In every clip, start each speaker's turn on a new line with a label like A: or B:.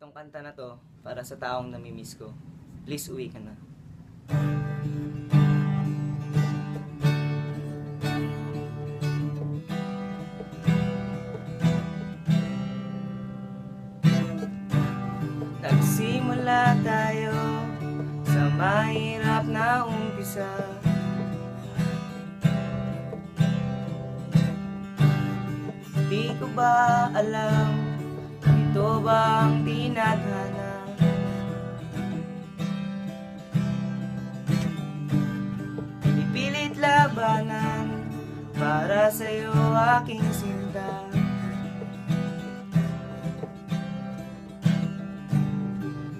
A: Itong kanta na to, para sa taong namimiss ko. Please uwi ka na. Nagsimula tayo sa mahirap na umpisa Di ko ba alam ito bang tinadhana Pinipilit labanan para sa'yo aking sinta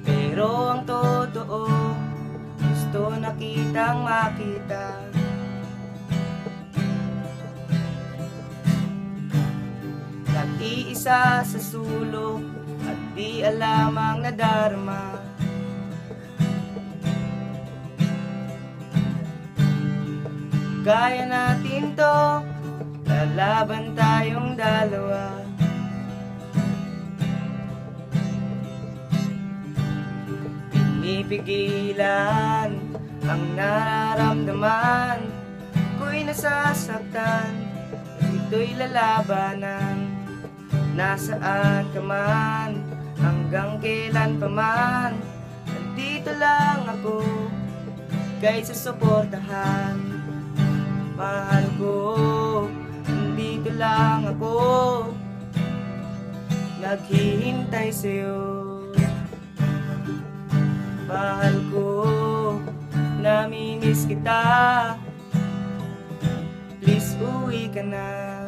A: Pero ang totoo gusto na kitang makita Nag-iisa sa sulok at di alam ang nadarma Kaya natin to, lalaban tayong dalawa. Pinipigilan ang nararamdaman. Ko'y nasasaktan, ito'y lalabanan Nasaan ka man, hanggang kailan pa man? Nandito lang ako, kahit susuportahan Mahal ko, nandito lang ako. Naghihintay sa'yo. Mahal ko, namimiss kita. Please uwi ka na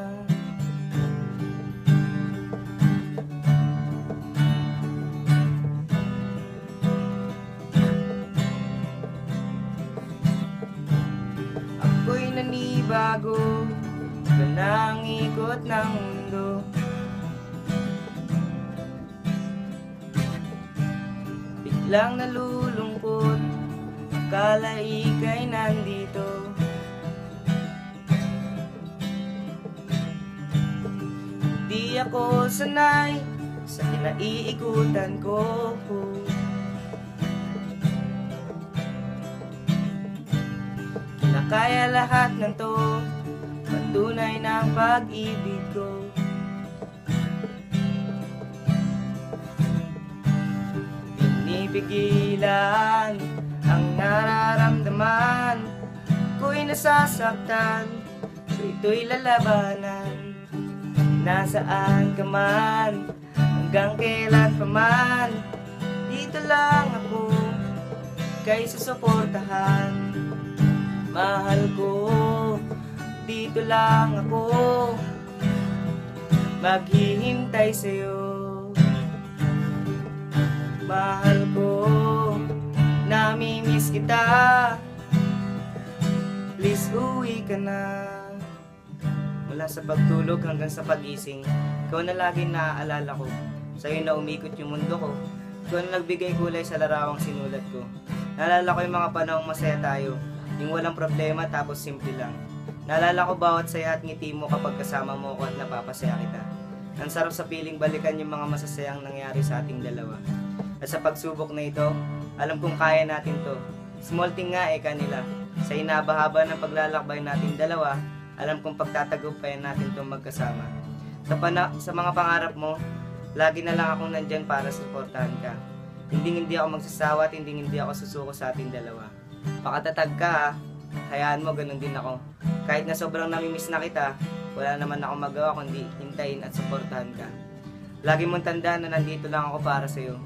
A: Ito na ang ikot ng mundo. Biglang nalulungkot Akala ika'y nandito. Di ako sanay Sa kinaiikutan ko Kinakaya lahat ng to Patunay ng pag-ibig ko. Pinipigilan ang nararamdaman Ko'y nasasaktan So ito'y lalabanan. Nasaan ka man Hanggang kailan pa man Dito lang ako Kay susuportahan Mahal ko Dito lang ako. Maghihintay sa'yo. Mahal ko Namimiss kita. Please uwi ka na. Mula sa pagtulog hanggang sa pagising Ikaw na laging naaalala ko. Sa'yo na umikot yung mundo ko. Ikaw na nagbigay kulay sa larawang sinulat ko. Naalala ko yung mga panahong masaya tayo Yung walang problema tapos simple lang. Naalala ko bawat saya at ngiti mo kapag kasama mo ako at napapasaya kita. Ang sarap sa piling balikan yung mga masasayang nangyari sa ating dalawa. At sa pagsubok na ito, alam kong kaya natin to. Small thing nga eh kanila. Sa inabahaba ng paglalakbay natin dalawa Alam kong pagtatagumpayan natin itong magkasama. Sa, pana- sa mga pangarap mo, lagi na lang akong nandyan para suportahan ka. Hindi hindi ako magsasawa at hindi hindi ako susuko sa ating dalawa Pakatatag ka ha, hayaan mo ganun din ako Kahit na sobrang namimiss na kita, wala naman ako magawa kundi hintayin at suportahan ka Lagi mong tandaan na nandito lang ako para sa'yo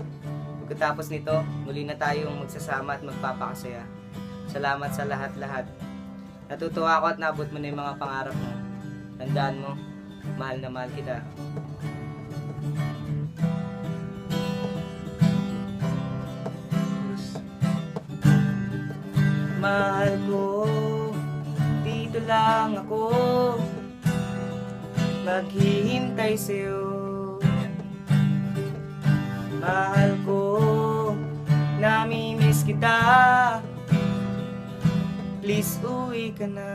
A: Pagkatapos nito, muli na tayong magsasama at magpapakasaya. Salamat sa lahat-lahat. Natutuwa ako at nabot mo na yung mga pangarap mo. Tandaan mo, mahal na mahal kita. Mahal ko, dito lang ako. Maghihintay sa'yo. Mahal ko, namimiss kita. Please uwi ka na